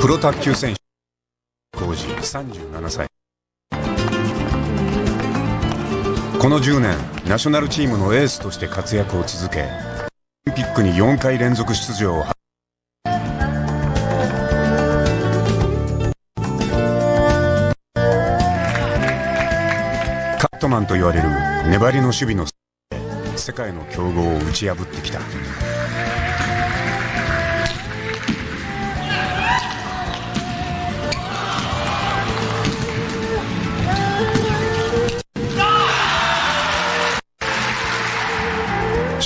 プロ卓球選手。浩二37歳。この10年ナショナルチームのエースとして活躍を続けオリンピックに4回連続出場をカットマンと言われる粘りの守備の世界の強豪を打ち破ってきた。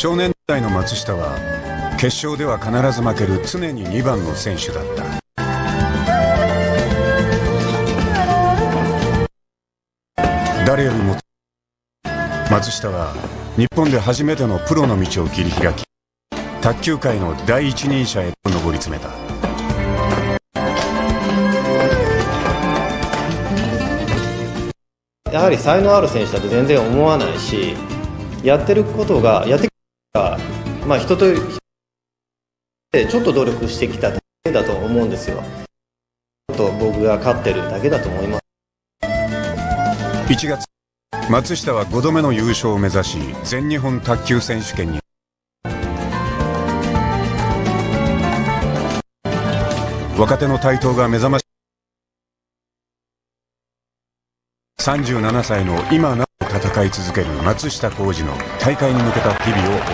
少年時代の松下は決勝では必ず負ける常に2番の選手だった。誰よりも松下は日本で初めてのプロの道を切り開き卓球界の第一人者へと上り詰めた。やはり才能ある選手だと全然思わないしやってることがやってきたまあ人とちょっと努力してきただけだと思うんですよ。ちょっと僕が勝ってるだけだと思います。1月。松下は5度目の優勝を目指し全日本卓球選手権に。若手の台頭が目覚まし。37歳の今な戦い続ける松下幸二の大会に向けた日々を追った。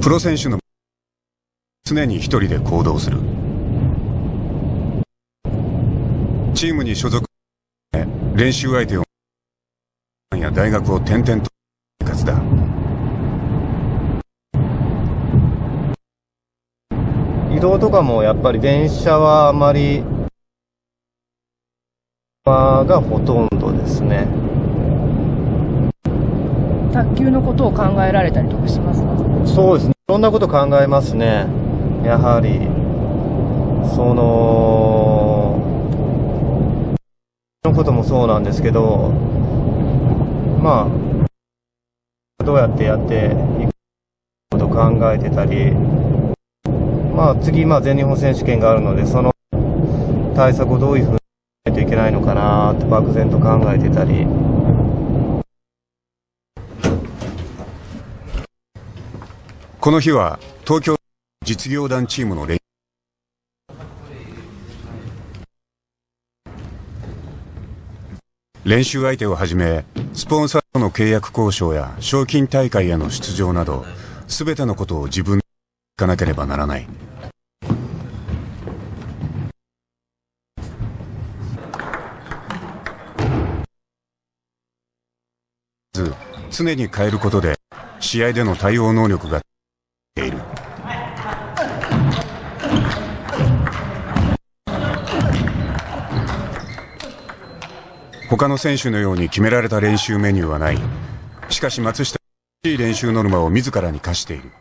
プロ選手の常に一人で行動する。チームに所属練習相手をや大学を転々と生活だ。移動とかもやっぱり電車はあまりがほとんどですね。卓球のことを考えられたりとかしますか？そうですね。いろんなこと考えますね。やはりそののこともそうなんですけどまあどうやってやっていくこと考えてたりまあ次、まあ、全日本選手権があるのでその対策をどういうふうにしないといけないのかなって漠然と考えてたり。この日は東京実業団チームの練習練習相手をはじめスポンサーとの契約交渉や賞金大会への出場など全てのことを自分で行かなければならない。常に変えることで試合での対応能力がている。他の選手のように決められた練習メニューはない。しかし松下はいい練習ノルマを自らに課している。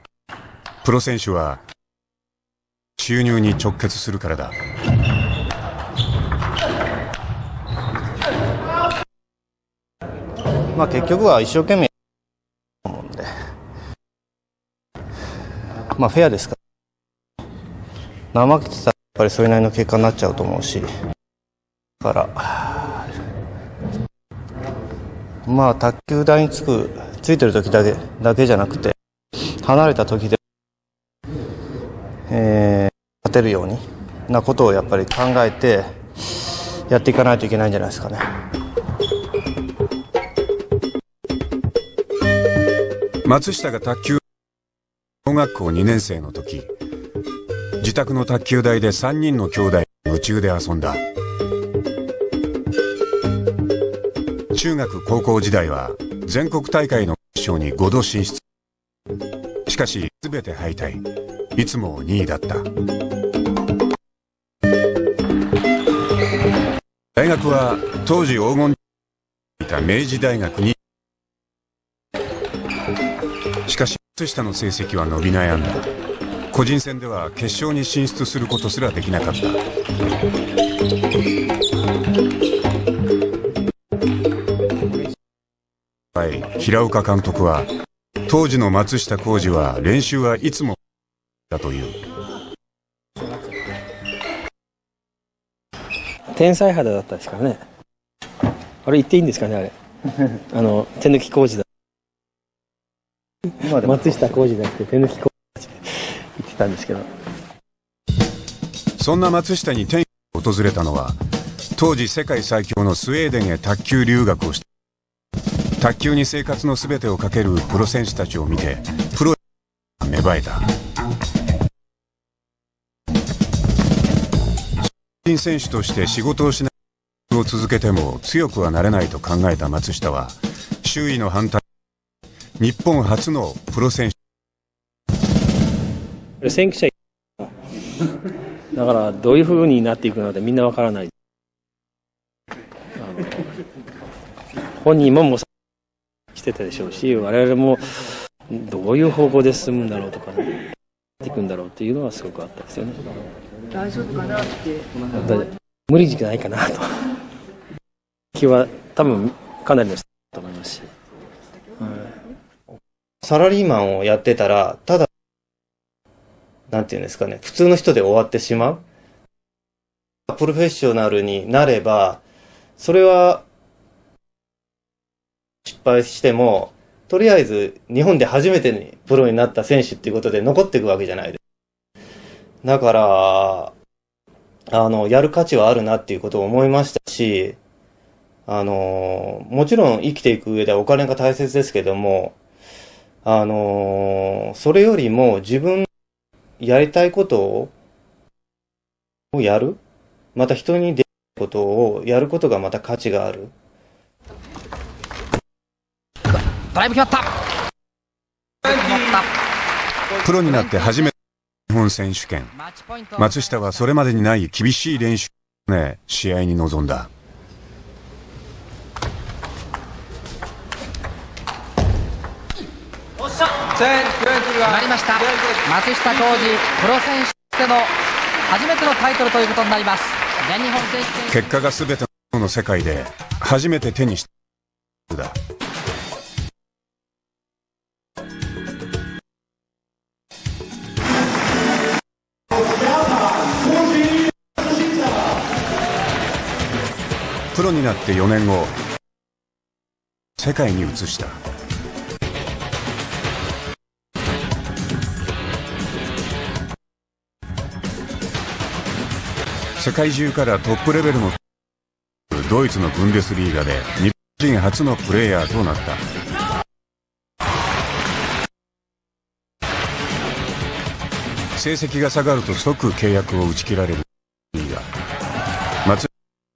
プロ選手は収入に直結するからだ。まあ結局は一生懸命。思うんでまあフェアですから。怠けてたらやっぱりそれなりの結果になっちゃうと思うし。だから。まあ卓球台につくついてる時だけだけじゃなくて離れた時で、えー、勝てるようになことをやっぱり考えてやっていかないといけないんじゃないですかね。松下が卓球小学校2年生の時自宅の卓球台で3人の兄弟夢中で遊んだ中学高校時代は全国大会の決勝に5度進出。しかし全て敗退。いつも2位だった。大学は当時黄金いた明治大学に。しかし松下の成績は伸び悩んだ。個人戦では決勝に進出することすらできなかった。はい平岡監督は当時の松下浩二は練習はいつもだという。天才肌だったですからね。あれ言っていいんですかねあれ。あの手抜き工事だ。松下浩二じゃなくて手抜き工事って言ってたんですけど。そんな松下に転機が訪れたのは当時世界最強のスウェーデンへ卓球留学をした卓球に生活の全てをかけるプロ選手たちを見てプロが芽生えた。新選手として仕事をしないを続けても強くはなれないと考えた松下は周囲の反対日本初のプロ選手。先駆者だからどういうふうになっていくのかみんなわからない。本人も模索してたでしょうし我々もどういう方向で進むんだろうとか、ね、いくんだろうっていうのはすごくあったですよね。大丈夫かなって。無理じゃないかなと。気は多分かなりの人だと思いますし、サラリーマンをやってたら、ただ、なんていうんですかね、普通の人で終わってしまう。プロフェッショナルになれば、それは、失敗しても、とりあえず日本で初めてにプロになった選手っていうことで残っていくわけじゃないですだから、あの、やる価値はあるなっていうことを思いましたし、あの、もちろん生きていく上ではお金が大切ですけども、あの、それよりも自分やりたいことをやるまた人にできることをやることがまた価値がある。ドライブ決まった。プロになって初めて日本選手権。松下はそれまでにない厳しい練習ね試合に臨んだ。決まりました。松下浩二プロ選手としての初めてのタイトルということになります。全日本選手権。結果が全ての世界で初めて手にした。だプロになって4年後世界に移した。世界中からトップレベルのドイツのブンデスリーガで日本人初のプレーヤーとなった。成績が下がると即契約を打ち切られる。リーガ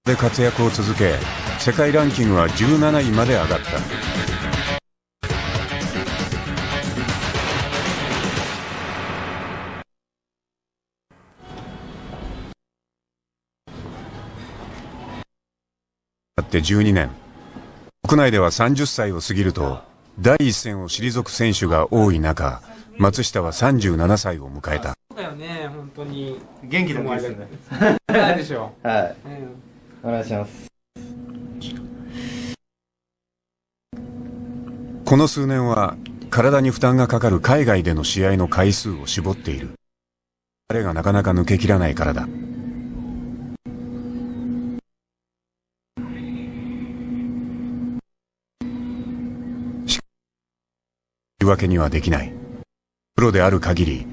で活躍を続け世界ランキングは17位まで上がったって12年国内では30歳を過ぎると第一線を退く選手が多い中松下は37歳を迎えただよね、本当に。元気だけですね。ないでしょ。はい。うんお願いします。この数年は体に負担がかかる海外での試合の回数を絞っている。彼がなかなか抜けきらないからだ。し言い訳にはできない。プロである限り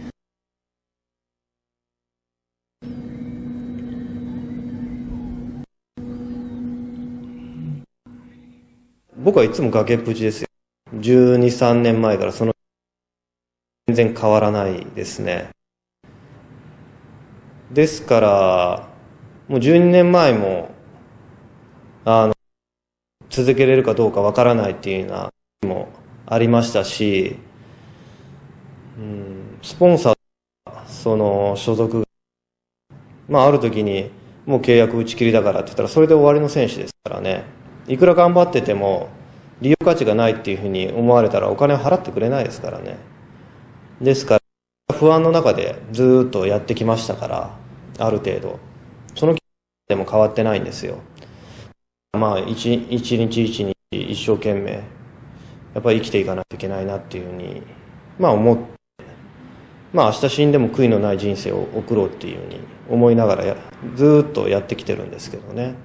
僕はいつも崖っぷちですよ。12、3年前からその、全然変わらないですね。ですから、もう12年前も、あの、続けれるかどうかわからないっていうようなもありましたし、うん、スポンサー、その所属、まあある時にもう契約打ち切りだからって言ったらそれで終わりの選手ですからね。いくら頑張ってても利用価値がないっていうふうに思われたらお金を払ってくれないですからね。ですから不安の中でずっとやってきましたからある程度。その気でも変わってないんですよ。まあ一一日一日一生懸命やっぱり生きていかないといけないなっていうふうにまあ思ってまあ明日死んでも悔いのない人生を送ろうっていうふうに思いながらずっとやってきてるんですけどね、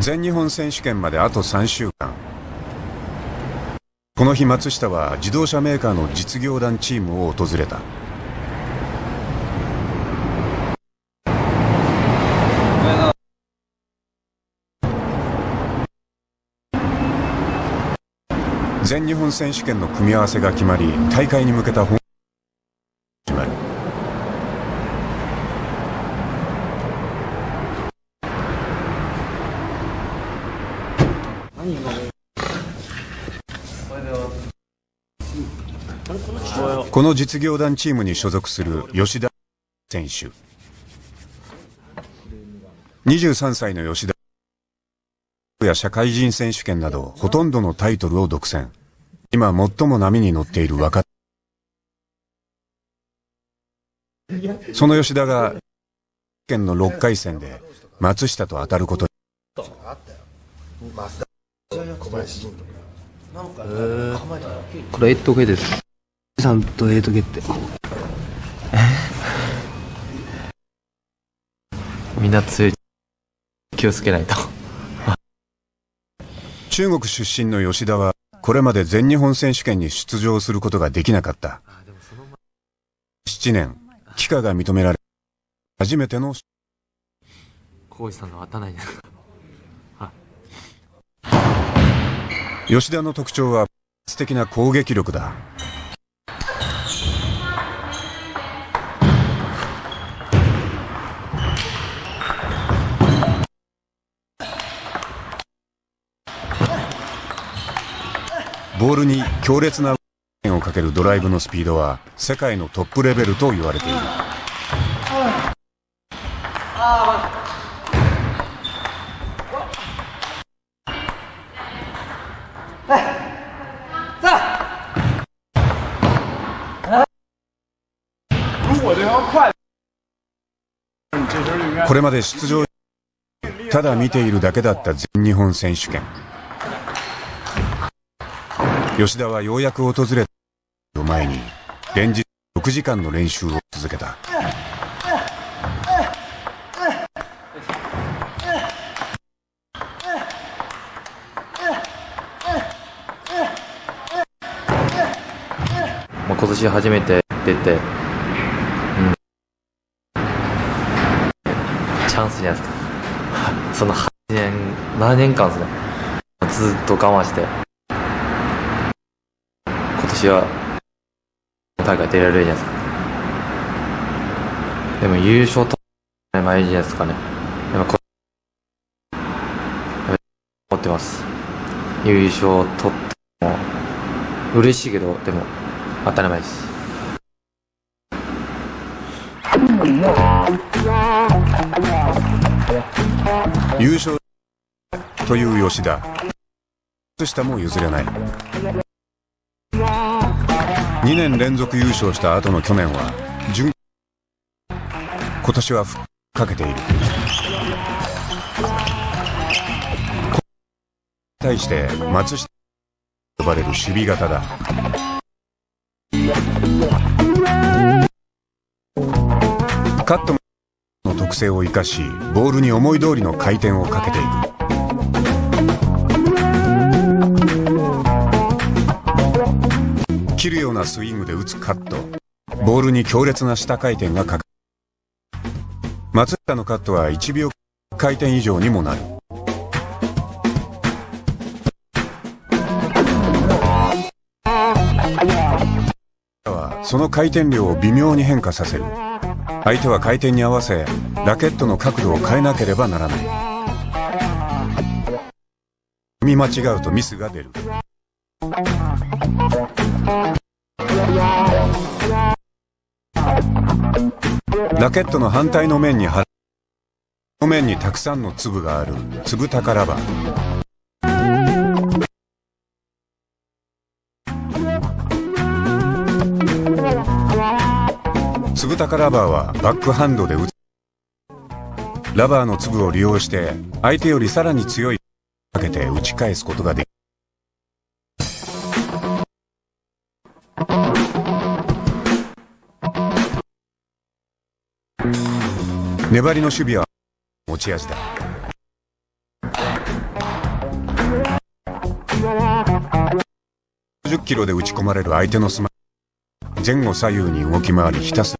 全日本選手権まであと3週間。この日松下は自動車メーカーの実業団チームを訪れた。全日本選手権の組み合わせが決まり大会に向けた本決まるこの実業団チームに所属する吉田選手。23歳の吉田や社会人選手権などほとんどのタイトルを独占。今最も波に乗っている若手。その吉田が県の6回戦で松下と当たることに。これエットゲです。ちゃんとエイトゲってみんな強い。気をつけないと。中国出身の吉田はこれまで全日本選手権に出場することができなかった。7年帰化が認められ初めての浩司さんの当たないです吉田の特徴は素敵な攻撃力だボールに強烈な をかけるドライブのスピードは世界のトップレベルと言われている。これまで出場ただ見ているだけだった全日本選手権。吉田はようやく訪れた。前に連日6時間の練習を続けた、今年初めて出て、うん、チャンスじゃないですかその8年7年間ですね。ずっと我慢して。今年は大会出られるじゃないですか。でも優勝と前じゃないですかね。やっぱこ思ってます。優勝取っても嬉しいけどでも当たり前です。優勝という吉田。松下も譲れない。2年連続優勝した後の去年は準今年はふっかけている。対して松下と呼ばれる守備型だ。カットの特性を生かしボールに思い通りの回転をかけていく。切るようなスイングで打つカット。ボールに強烈な下回転がかかる。松下のカットは1秒回転以上にもなる。はその回転量を微妙に変化させる。相手は回転に合わせラケットの角度を変えなければならない。踏み間違うとミスが出る。ラケットの反対の面に貼の面にたくさんの粒がある。粒宝箱。粒高ラバーはバックハンドで打つ。ラバーの粒を利用して相手よりさらに強い。かけて打ち返すことができる。粘りの守備は持ち味だ。50キロで打ち込まれる相手のスマ前後左右に動き回りひたす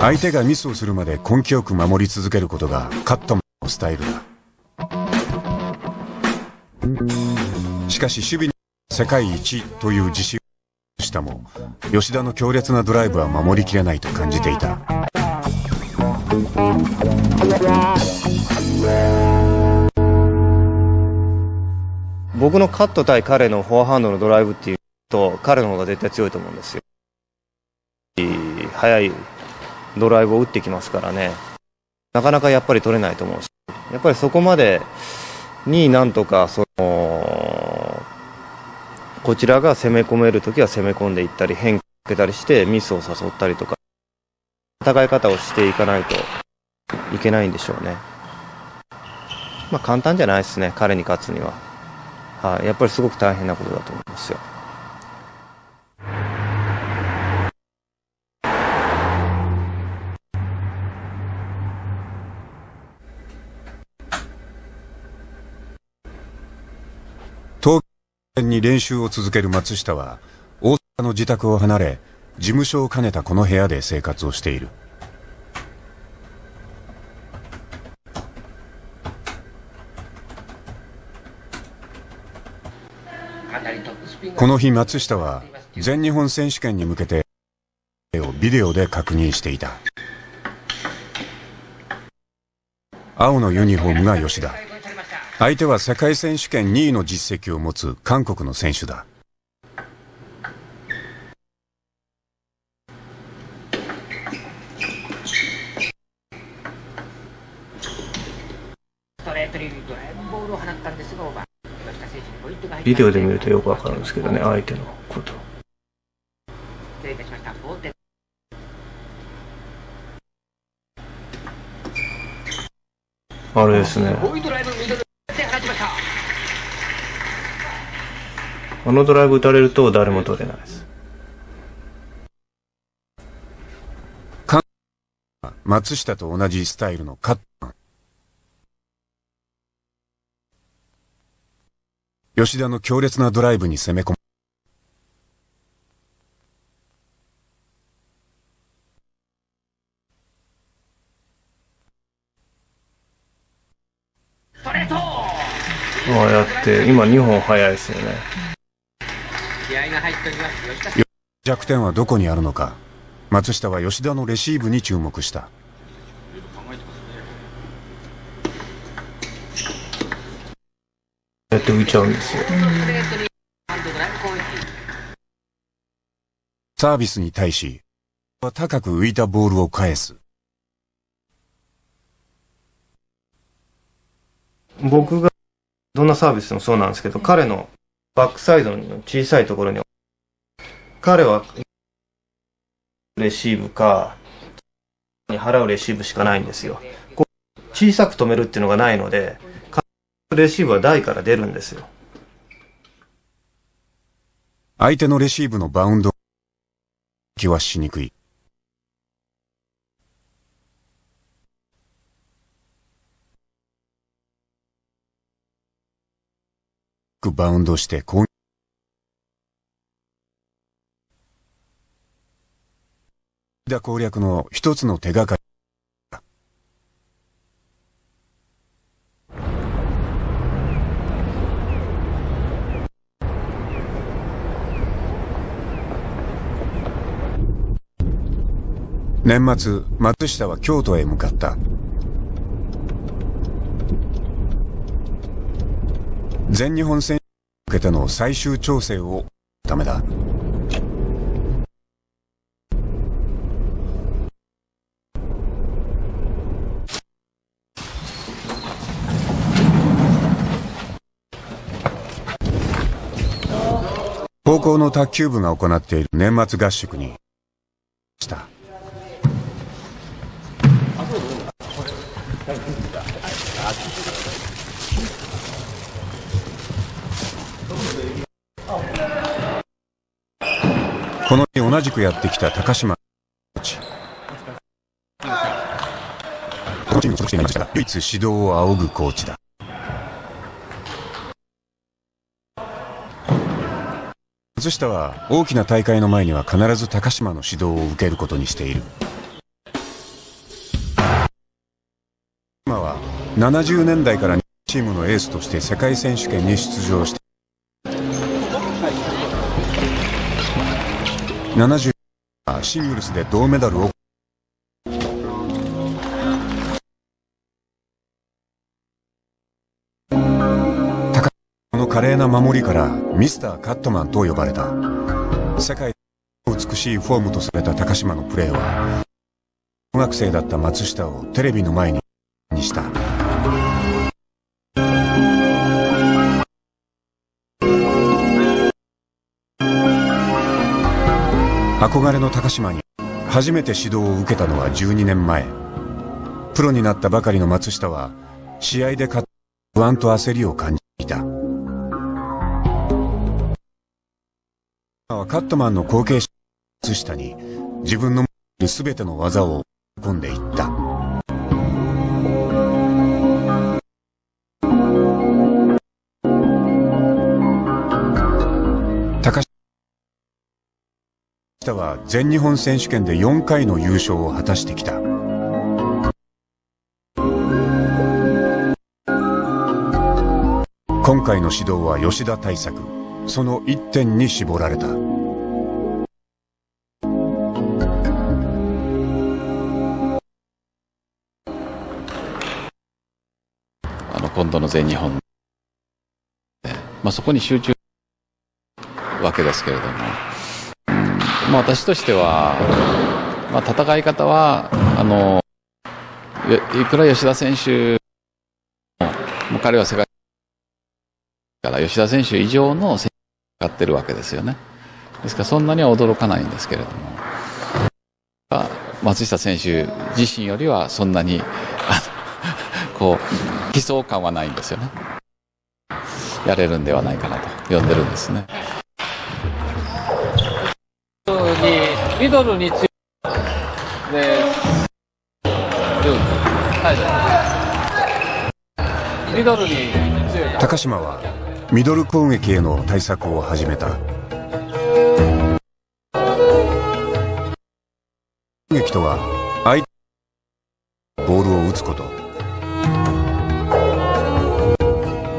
相手がミスをするまで根気よく守り続けることがカットマンのスタイルだ。しかし守備に世界一という自信をしたも吉田の強烈なドライブは守りきれないと感じていた。僕のカット対彼のフォアハンドのドライブっていうと彼の方が絶対強いと思うんですよ。速いドライブを打ってきますからね。なかなかやっぱり取れないと思うしやっぱりそこまでになんとかそこちらが攻め込めるときは攻め込んでいったり変化けたりしてミスを誘ったりとか戦い方をしていかないといけないんでしょうね。まあ簡単じゃないですね彼に勝つには。はい、やっぱりすごく大変なことだと思いますよ東京に練習を続ける松下は大阪の自宅を離れ事務所を兼ねたこの部屋で生活をしている。この日松下は全日本選手権に向けてをビデオで確認していた。青のユニフォームが吉田相手は世界選手権2位の実績を持つ韓国の選手だ。ビデオで見るとよくわかるんですけどね相手のこと。あれですね。あのドライブ打たれると誰も取れないです。松下と同じスタイルのカット吉田の強烈なドライブに攻め込む。ああやって今2本速いですよね弱点はどこにあるのか。松下は吉田のレシーブに注目した。やって浮いちゃうんですよ。サービスに対し高く浮いたボールを返す。僕がどんなサービスでもそうなんですけど彼のバックサイドの小さいところに彼はレシーブかに払うレシーブしかないんですよ。こう小さく止めるっていうのがないのでレシーブは台から出るんですよ。相手のレシーブのバウンド気はしにくい。クバウンドして攻撃攻略の一つの手がかり。年末松下は京都へ向かった。全日本選手に向けての最終調整をためだ。高校の卓球部が行っている年末合宿にした。この日同じくやってきた高島。コーチこのチに所属していましたが唯一指導を仰ぐコーチだ。松下は大きな大会の前には必ず高島の指導を受けることにしている。今は70年代からチームのエースとして世界選手権に出場して70シングルスで銅メダルを。高この華麗な守りからミスターカットマンと呼ばれた。世界の美しいフォームとされた高島のプレーは小学生だった松下をテレビの前にした。憧れの高島に初めて指導を受けたのは12年前。プロになったばかりの松下は試合で勝った不安と焦りを感じていた。今はカットマンの後継者松下に自分の持っている全ての技を込んでいった。下は全日本選手権で4回の優勝を果たしてきた。今回の指導は吉田対策その一点に絞られた。あの今度の全日本、まあ、そこに集中。わけですけれども、まあ、私としては、まあ、戦い方はあのいくら吉田選手もう彼は世界から吉田選手以上の選手を使ってるわけですよね。ですからそんなには驚かないんですけれども。松下選手自身よりはそんなにこう悲壮感はないんですよね。やれるんではないかなと呼んでるんですね。ミドルに強いでミドルに強い高島はミドル攻撃への対策を始めた。攻撃とは相手ボールを打つこと。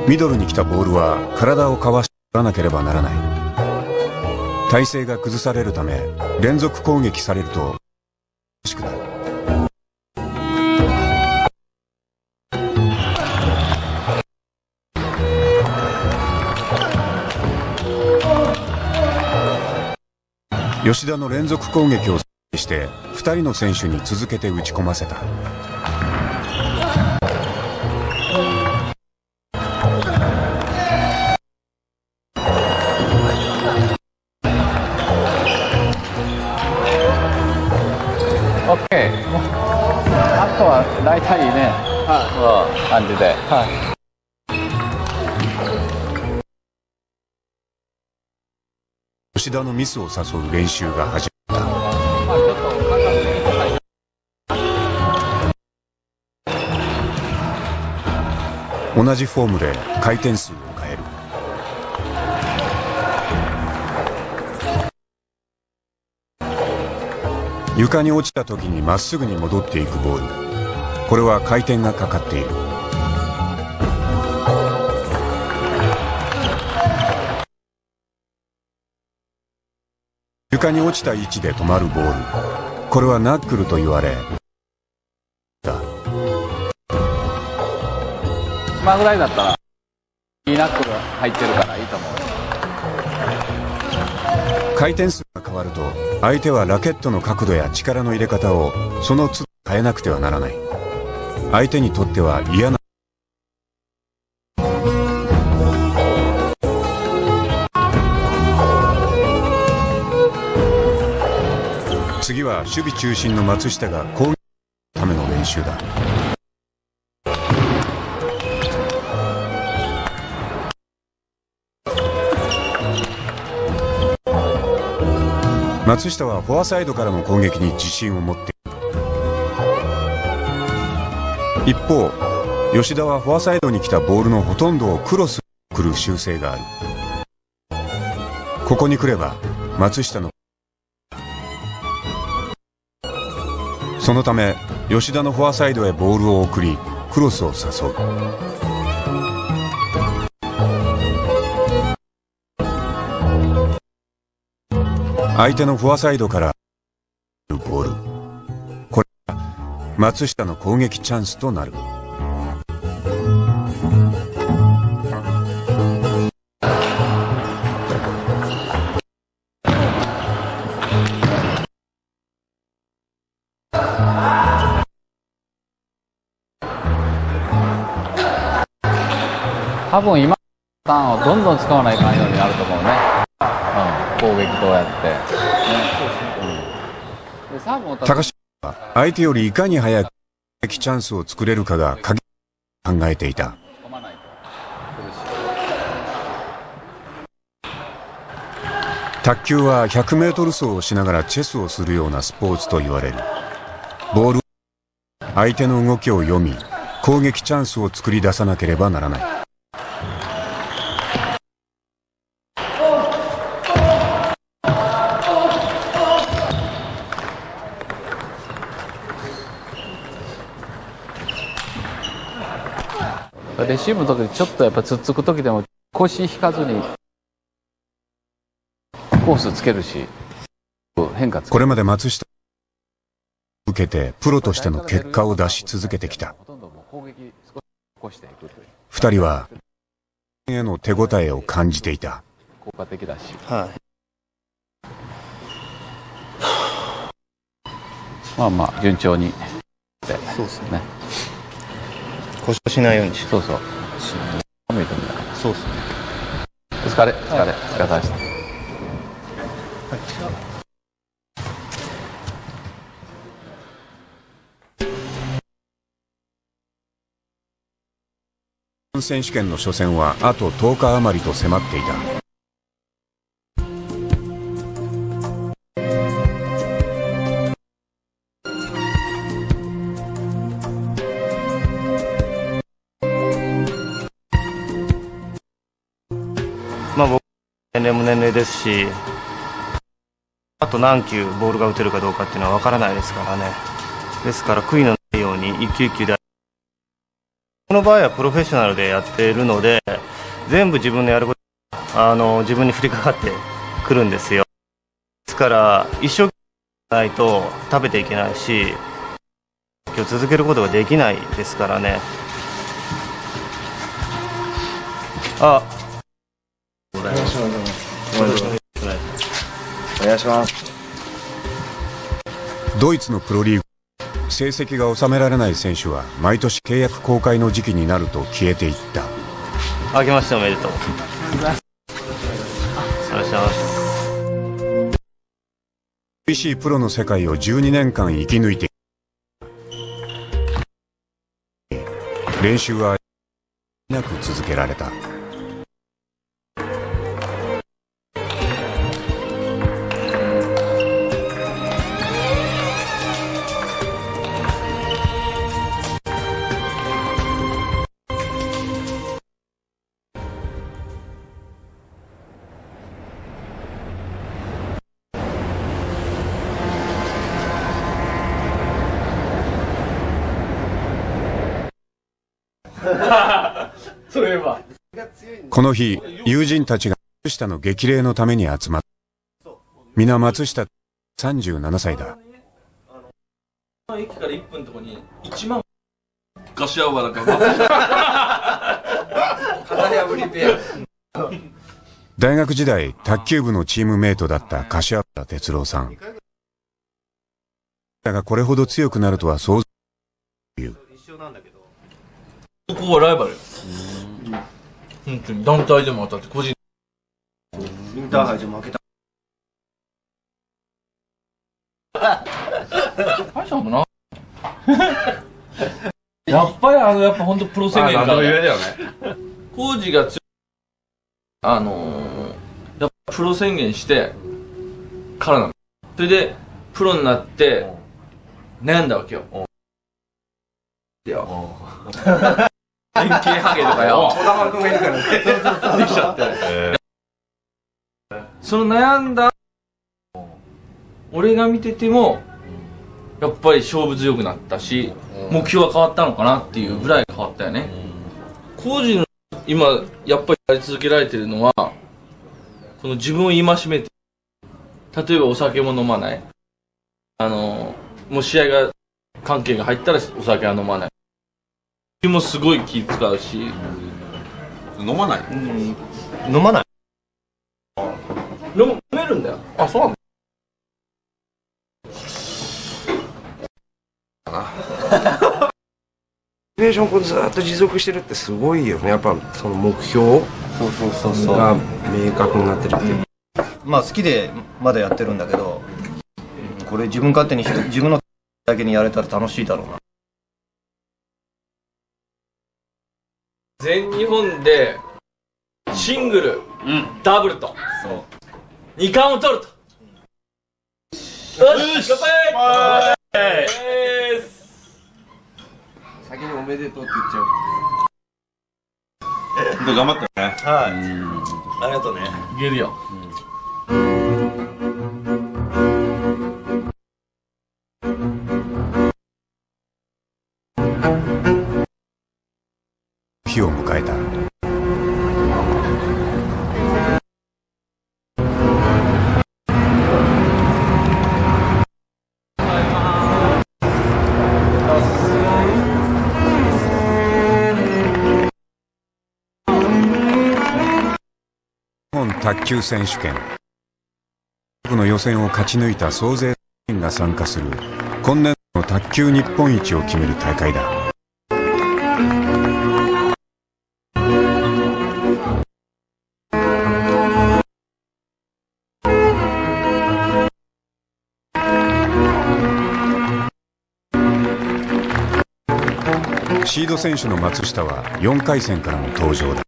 ミドルに来たボールは体をかわし取らなければならない。体勢が崩されるため連続攻撃されるとしくなる吉田の連続攻撃をして2人の選手に続けて打ち込ませた。あとは大体ね、はい、感じで、はい。吉田のミスを誘う練習が始まった。同じフォームで回転数を床に落ちた時にまっすぐに戻っていくボール。これは回転がかかっている。床に落ちた位置で止まるボール。これはナックルと言われ。だ今ぐらいだったらいいナックル入ってるからいいと思う。回転数が変わると相手はラケットの角度や力の入れ方をその都度変えなくてはならない相手にとっては嫌な次は守備中心の松下が攻撃のための練習だ。松下はフォアサイドからの攻撃に自信を持っている。一方吉田はフォアサイドに来たボールのほとんどをクロスに送る習性がある。ここに来れば松下のそのため吉田のフォアサイドへボールを送りクロスを誘う。相手のフォアサイドから。ボール。これが松下の攻撃チャンスとなる。多分今のターンをどんどん使わないかんようになると思うね、攻撃どうやって、ね。うん、でサーブも高島は相手よりいかに早く攻撃チャンスを作れるかが鍵考えていた。卓球は 100m 走をしながらチェスをするようなスポーツと言われる。ボール相手の動きを読み攻撃チャンスを作り出さなければならないレシーブの時にちょっとやっぱつっつく時でも腰引かずにコースつけるし変化つける。これまで松下を受けてプロとしての結果を出し続けてきた。ほとんどもう攻撃少し起こしていくという二人はへの手応えを感じていた。効果的だし。はい。まあまあ順調に。そうですね故障しないようにし。そうそう。寒い時だからそうですね。お疲れお疲れ。お疲れ様でした。選手権の初戦はあと10日余りと迫っていた齢も年齢ですしあと何球ボールが打てるかどうかっていうのは分からないですからね。ですから悔いのないように一球一球でこの場合はプロフェッショナルでやっているので全部自分のやることあの自分に降りかかってくるんですよ。ですから一生懸命ないと食べていけないし今日続けることができないですからね。あ。お願います。お願いします。ドイツのプロリーグ成績が収められない選手は毎年契約更改の時期になると消えていった。明けましておめでとう。お願いします。厳しいプロの世界を12年間生き抜いて練習はなく続けられたこの日友人たちが松下の激励のために集まった。皆松下37歳だ。駅から1分のとこに1万。柏原が型破りペア 大学時代卓球部のチームメイトだった柏原哲郎さん。だがこれほど強くなるとは想像ここはライバル。よ本当に。団体でも当たって個人。インターハイで負けた。大したことなやっぱりあの、やっぱ本当プロ宣言から。あ何でも言えるよねコージが強い。あのー、やっぱプロ宣言して、からなの。それで、プロになって、悩んだわけよ。よ。円形ハゲとかよ。小玉君がいるからねできちゃって。その悩んだ、俺が見てても、やっぱり勝負強くなったし、目標は変わったのかなっていうぐらい変わったよね。工事の今、やっぱりやり続けられてるのは、この自分を戒めて、例えばお酒も飲まない。あの、もう試合が、関係が入ったらお酒は飲まない。もすごい気使うし。飲まない？飲まない？飲めるんだよ。あ、そうなのモチベーションこうずっと持続してるってすごいよね。やっぱその目標が明確になってるっていう。まあ好きでまだやってるんだけどこれ自分勝手に人自分のだけにやれたら楽しいだろうな全日本でシングル、ダブルと2冠を取ると。よし乾杯!先におめでとうって言っちゃう。頑張ってね。はい。ありがとうね。いけるよ日を迎えた。日本卓球選手権。の予選を勝ち抜いた総勢人が参加する今年の卓球日本一を決める大会だ。シード選手の松下は4回戦からの登場だ。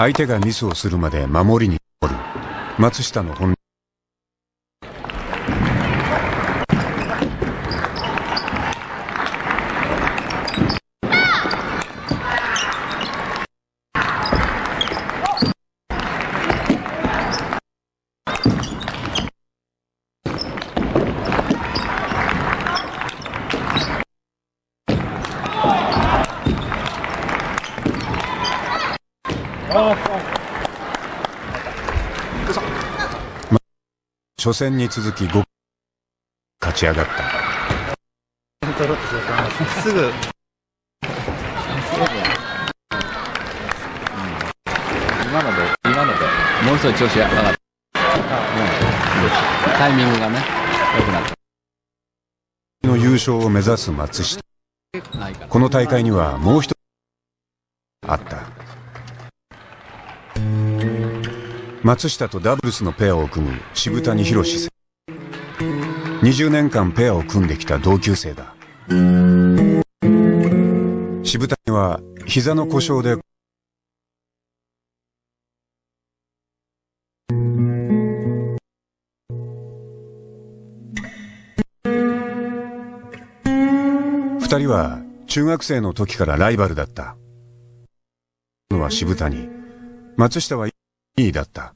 相手がミスをするまで守りに残る松下の本初戦に続き5勝ち上がった。すぐ。今ので今のでもう一度調子が上がった、うん、タイミングがね良くなった。の優勝を目指す松下。この大会にはもう一つあった松下とダブルスのペアを組む渋谷博史20年間ペアを組んできた同級生だ。渋谷は膝の故障で。二人は中学生の時からライバルだった。のは渋谷松下は2位だった。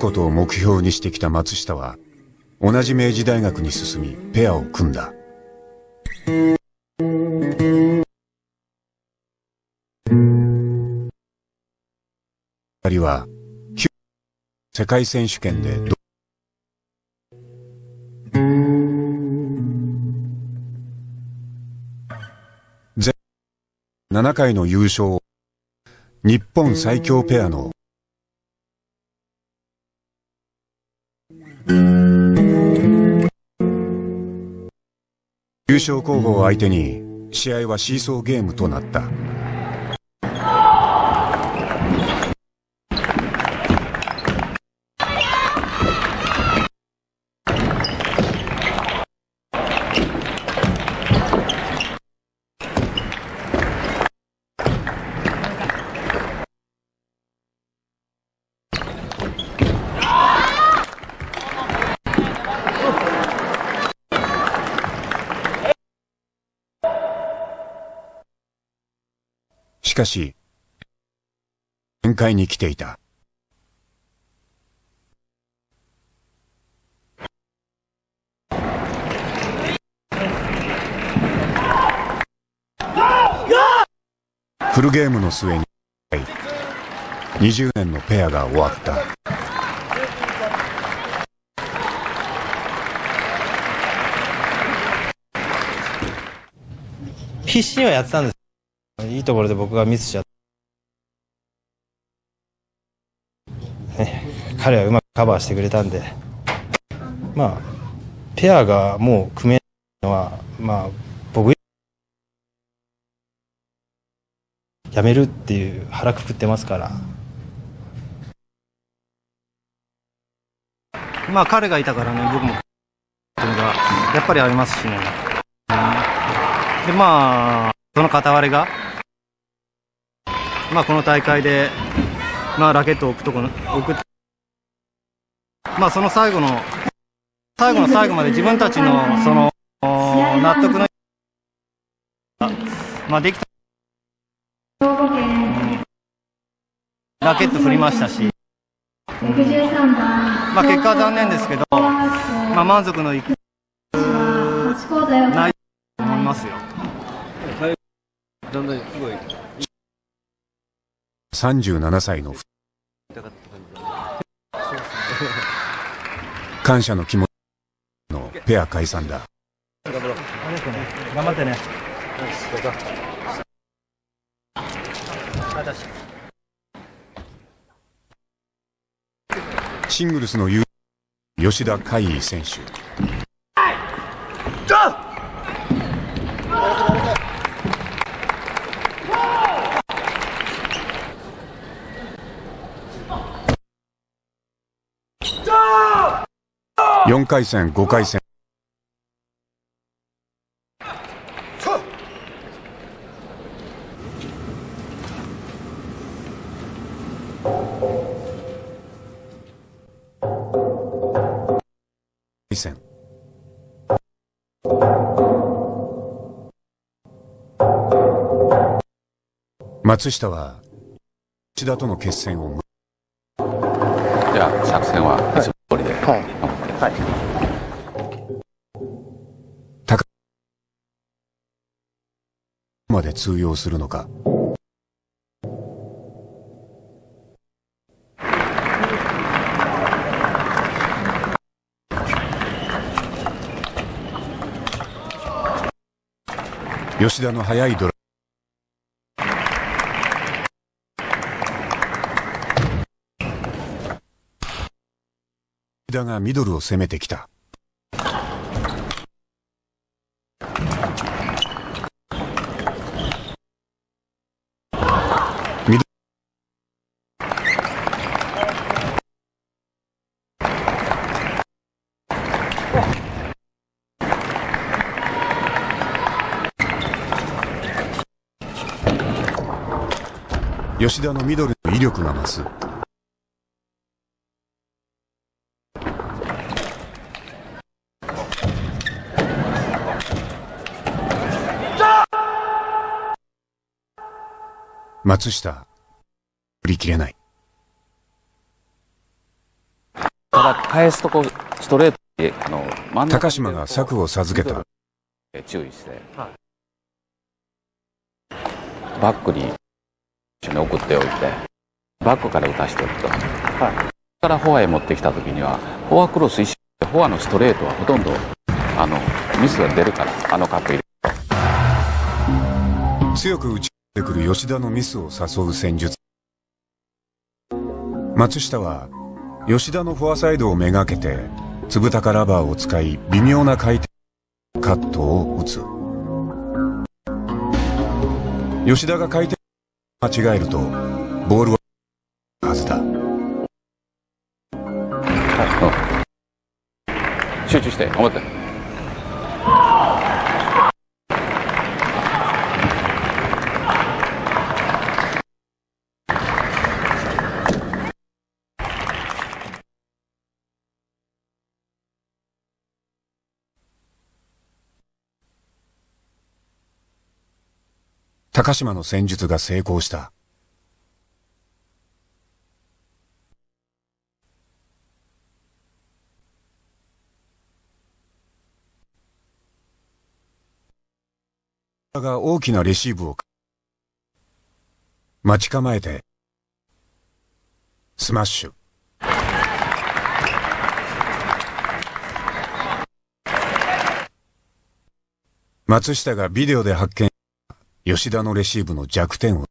ことを目標にしてきた松下は同じ明治大学に進みペアを組んだ。二人は世界選手権で7回の優勝。日本最強ペアの。優勝候補を相手に試合はシーソーゲームとなった。しかし限界に来ていた。フルゲームの末に20年のペアが終わった。必死にはやってたんです。いいところで僕がミスしちゃって、ね、彼はうまくカバーしてくれたんで。まあペアがもう組めないのはまあ僕やめるっていう腹くくってますから。まあ彼がいたからね僕も。やっぱりありますしね、でまあその片割れが？まあこの大会でまあラケットを置くとこ置くまあその最後の最後の最後まで自分たちのその納得のまあできた。ラケット振りましたし、うん。まあ結果は残念ですけど、まあ満足のいくな。いと思いますよ。だんだんすごい37歳の 感謝の気持ちのペア解散だ。頑張ってね。シングルスの優吉田海衣選手4回戦5回戦。松下は内田との決戦を。じゃあ作戦は？で通用するのか。吉田の速いドラ吉田がミドルを攻めてきた。吉田のミドルの威力が増す。松下振り切れない。ただ返すとこストレートにあの真ん中高島が策を授けた。え注意して、バックに一緒に送っておいてバックから打たしておくと、からフォアへ持ってきた時にはフォアクロス一瞬でフォアのストレートはほとんどあのミスが出るからあのカット入れ強く打ち込んでくる吉田のミスを誘う戦術。松下は吉田のフォアサイドをめがけて粒高ラバーを使い微妙な回転カットを打つ。吉田が回転間違えるとボールははずだ。集中して頑張って。高島の戦術が成功した。が大きなレシーブを待ち構えてスマッシュ。松下がビデオで発見。吉田のレシーブの弱点を。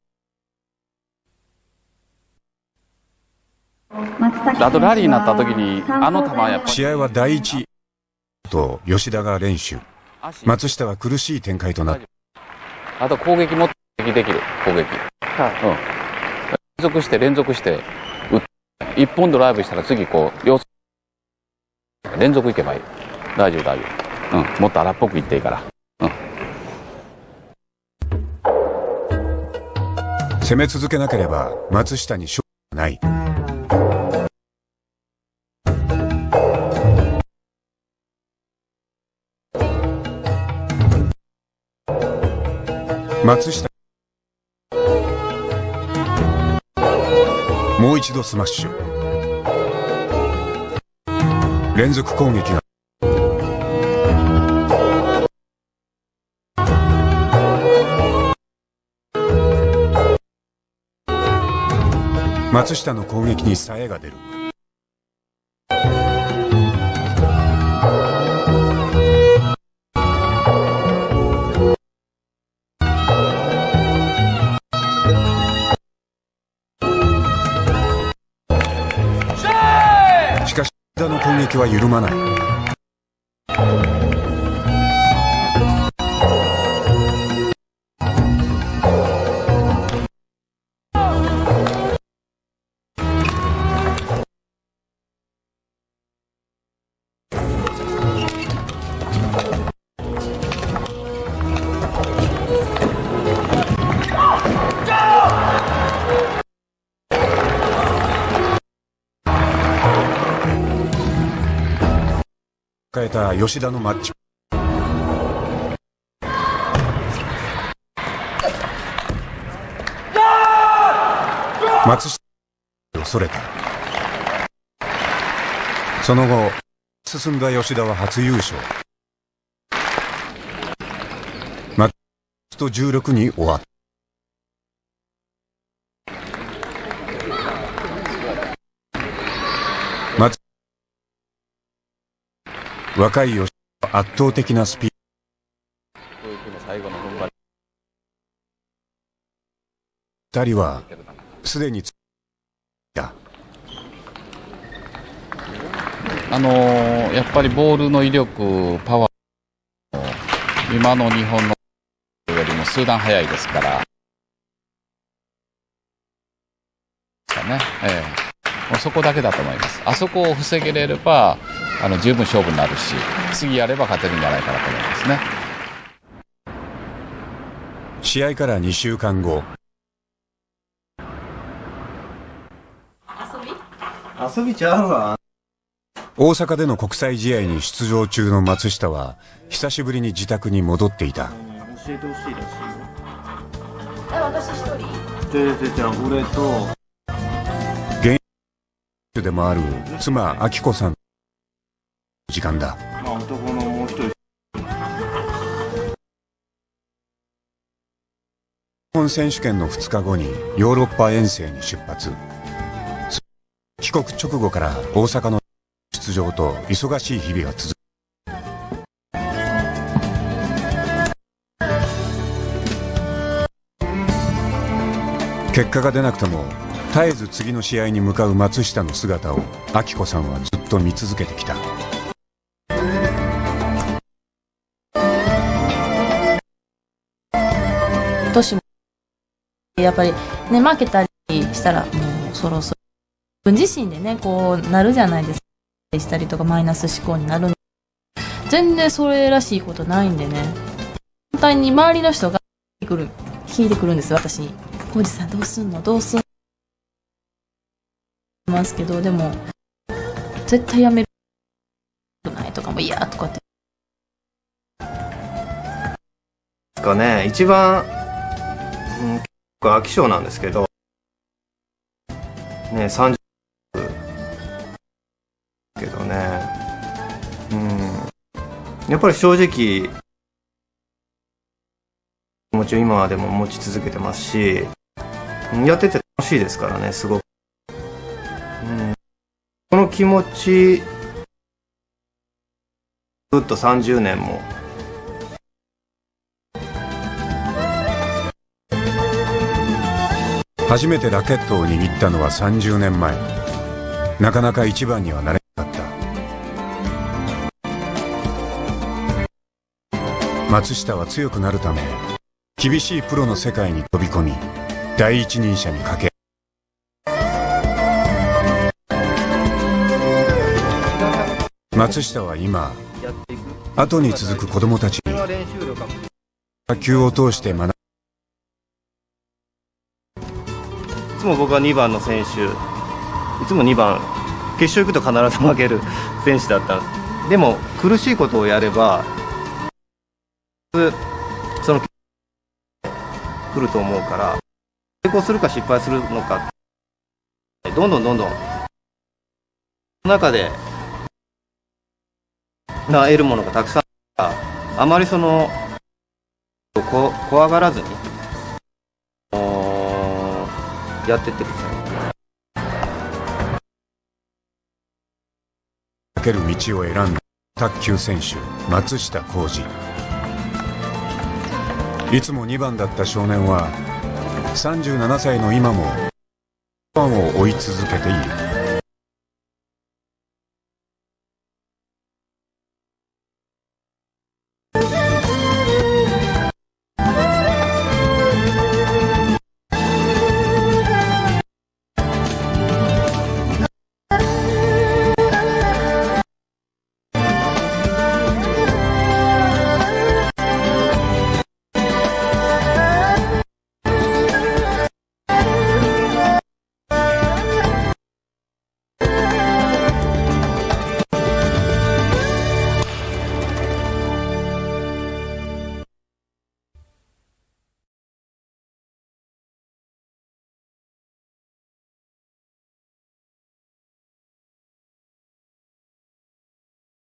あとラリーになった時にあの球はやっぱ試合は第一。と吉田が連取。松下は苦しい展開となった。あと攻撃もできる攻撃、うん、連続して連続して打っ一本ドライブしたら次こう要す連続いけばいい。大丈夫大丈夫、うん、もっと荒っぽくいっていいから攻め続けなければ松下に勝利はない。松下。もう一度スマッシュ。連続攻撃が。松下の攻撃に冴えが出る。しかし田の攻撃は緩まない。変えた吉田のマッチ。松下を恐れた。その後進んだ吉田は初優勝。マッチと16に終わった。若い吉田圧倒的なスピード。最後の踏ん張り二人はすでにあのーやっぱりボールの威力、パワー、今の日本のよりも数段速いですから、ねええ、もうそこだけだと思います。あそこを防げれれば、あの十分勝負になるし、次やれば勝てるんじゃないかなと思いますね。試合から2週間後遊び？ちゃうわ。大阪での国際試合に出場中の松下は久しぶりに自宅に戻っていた教えてほしいらしいよ。え、私一人？で、で、じゃあ俺と、でもある妻明子さん。時間だ。まあ男のもう一人。日本選手権の2日後にヨーロッパ遠征に出発。帰国直後から大阪の出場と忙しい日々が続く。結果が出なくても絶えず次の試合に向かう松下の姿を明子さんはずっと見続けてきた。年もやっぱりね負けたりしたらもうそろそろ自分自身でねこうなるじゃないですか。したりとかマイナス思考になる全然それらしいことないんでね。反対に周りの人が聞いてくるてくるんです。私に「浩二さんどうす。んのどうす。ん?」ますけどでも絶対やめるないとかも嫌とかって。ですかね。一番、うん、結構飽き性なんですけどね30けどね。うん。やっぱり正直気持ちを今でも持ち続けてますしやってて楽しいですからねすごく、この気持ちずっと30年も。初めてラケットを握ったのは30年前。なかなか一番にはなれなかった。松下は強くなるため厳しいプロの世界に飛び込み第一人者にかけ松下は今後に続く子供たちに野球を通して学いつも僕は2番の選手いつも2番決勝行くと必ず負ける 選手だった。ですでも苦しいことをやればその来ると思うから成功するか失敗するのかどんどんどんどんその中でな得るものがたくさんあるからあまりそのこ怖がらずにやってってくださいかける道を選んだ卓球選手松下幸二。いつも2番だった少年は37歳の今もファンを追い続けている。